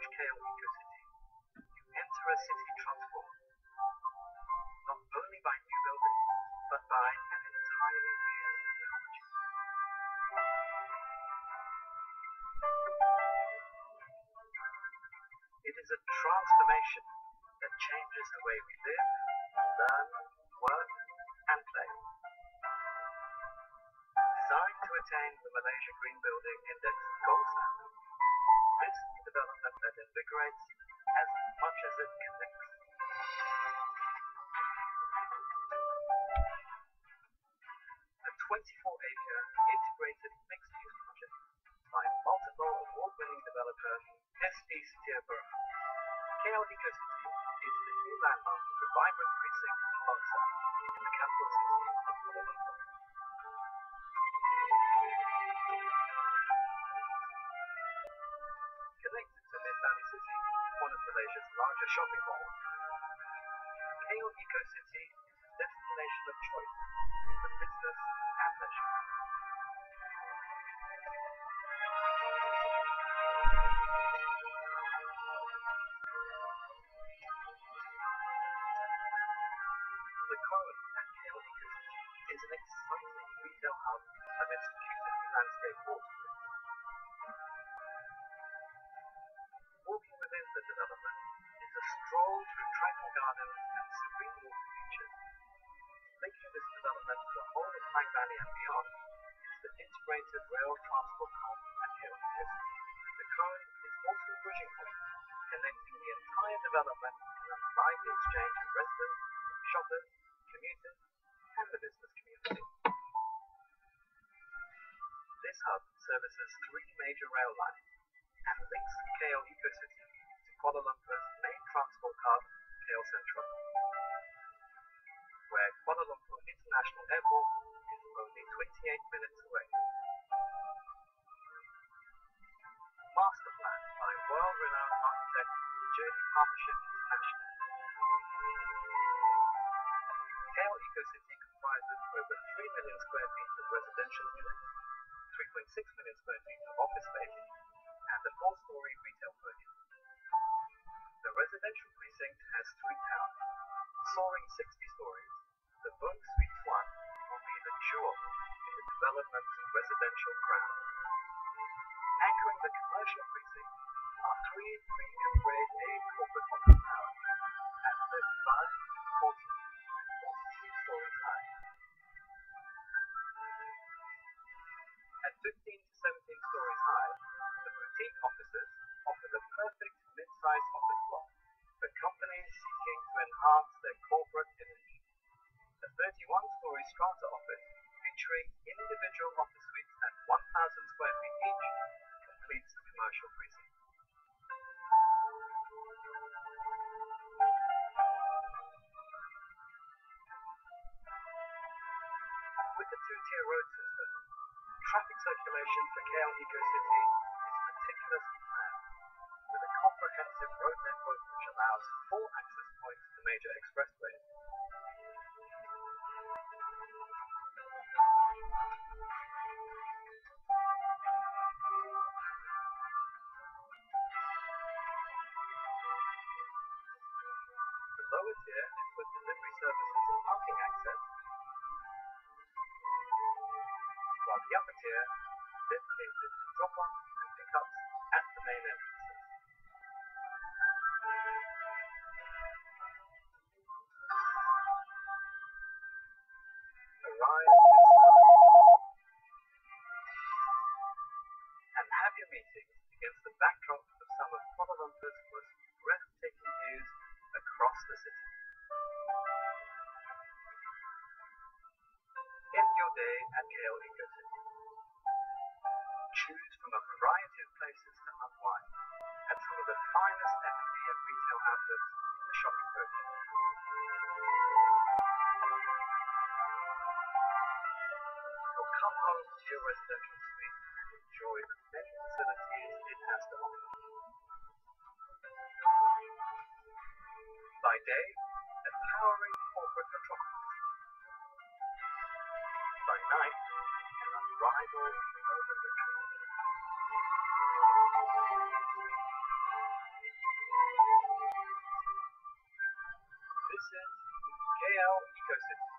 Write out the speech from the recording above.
approach KL EcoCity, you enter a city transformed, not only by new buildings, but by an entirely new ecology. It is a transformation that changes the way we live, learn, work, and play. Designed to attain the Malaysia Green Building Index gold standard, development that invigorates as much as it connects. A 24-acre integrated mixed-use project by multiple award-winning developer SB Setiabura. KL is the new landmark of the vibrant precinct of Bangsar Malaysia's largest shopping malls, KL EcoCity is a destination of choice for business and leisure. The Cone at KL EcoCity is an exciting retail hub amidst beautifully landscaped waterways. Development is a stroll through tranquil gardens and serene water beaches. Linking this development to the whole of Klang Valley and beyond is the integrated rail transport hub at KL EcoCity. The Cone is also a bridging point, connecting the entire development in a lively exchange of residents, shoppers, commuters, and the business community. This hub services three major rail lines and links KL EcoCity to Kuala Lumpur's main transport hub, KL Sentral, where Kuala Lumpur International Airport is only 28 minutes away. Master plan by world-renowned architect Jerde Partnership International. KL EcoCity comprises over 3 million square feet of residential units, 3.6 million square feet of office space, and a four-story retail podium. The residential precinct has three towers, soaring 60 stories. The Vogue Suite 1 will be the jewel in the development's residential crown. Anchoring the commercial precinct are three premium grade A corporate office towers at 35, 40, and 42 stories high. At 15 to 17 stories high, the boutique offices offer the perfect mid-size office block for companies seeking to enhance their corporate image. A 31-story strata office featuring individual office suites at 1,000 square feet each completes the commercial precinct. With the two-tier road system, traffic circulation for KL is meticulously planned, with a comprehensive road network which allows four access points to major expressways. The lower tier is for delivery services and parking access, while the upper tier is dedicated to drop-offs and pickups at the main entrances. Choose from a variety F&B retail outlets in the shopping podium. Or come home to your residential suite and enjoy the many facilities it has to offer. By day, empowering corporate metropolis. By night, an unrivaled urban retreat. ecosystem.